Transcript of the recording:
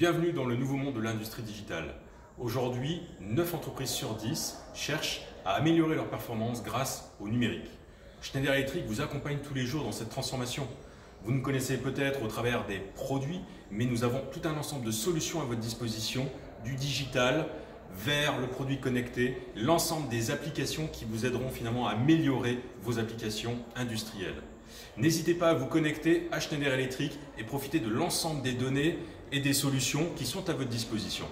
Bienvenue dans le nouveau monde de l'industrie digitale. Aujourd'hui, 9 entreprises sur 10 cherchent à améliorer leur performance grâce au numérique. Schneider Electric vous accompagne tous les jours dans cette transformation. Vous nous connaissez peut-être au travers des produits, mais nous avons tout un ensemble de solutions à votre disposition, du digital vers le produit connecté, l'ensemble des applications qui vous aideront finalement à améliorer vos applications industrielles. N'hésitez pas à vous connecter à Schneider Electric et profiter de l'ensemble des données et des solutions qui sont à votre disposition.